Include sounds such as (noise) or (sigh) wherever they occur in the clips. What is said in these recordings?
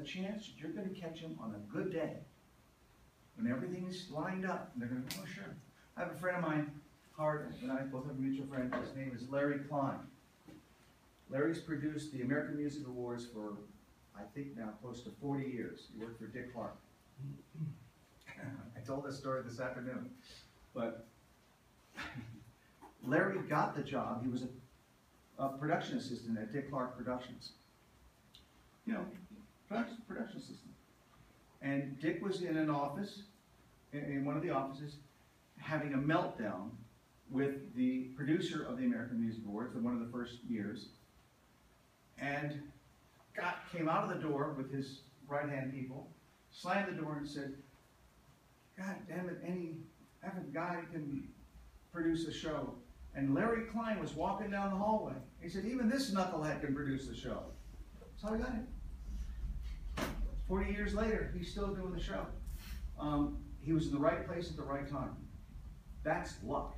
a chance that you're gonna catch him on a good day. When everything's lined up, and they're gonna, oh, sure. I have a friend of mine, Howard, and I both have a mutual friend, his name is Larry Klein. Larry's produced the American Music Awards for, I think now, close to forty years. He worked for Dick Clark. (clears throat) I told this story this afternoon, but (laughs) Larry got the job, he was a, a production assistant at Dick Clark Productions. You know, production, production assistant. And Dick was in an office, in, one of the offices, having a meltdown with the producer of the American Music Awards in one of the first years. And got, came out of the door with his right-hand people, slammed the door and said, God damn it, any effing guy can produce a show. And Larry Klein was walking down the hallway. He said, even this knucklehead can produce a show. That's how he got it. Forty years later, he's still doing the show. Um, he was in the right place at the right time. That's luck.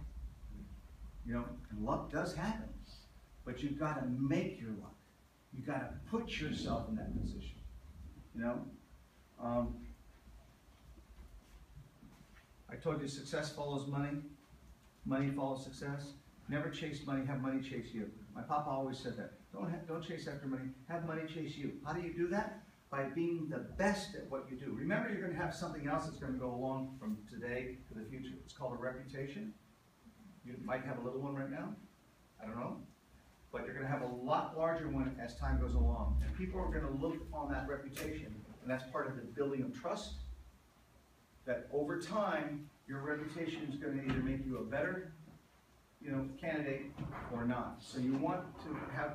You know, and luck does happen. But you've got to make your luck. You've got to put yourself in that position. You know? Um, I told you success follows money. Money follows success. Never chase money, have money chase you. My papa always said that. Don't, don't chase after money, have money chase you. How do you do that? By being the best at what you do. Remember, you're going to have something else that's going to go along from today to the future. It's called a reputation. You might have a little one right now. I don't know. But you're going to have a lot larger one as time goes along. And people are going to look on that reputation, and that's part of the building of trust. That over time, your reputation is going to either make you a better, you know, candidate or not. So you want to have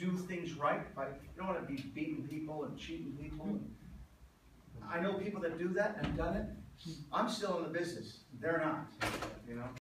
do things right. By, you don't want to be beating people and cheating people. I know people that do that and done it. I'm still in the business. They're not. You know.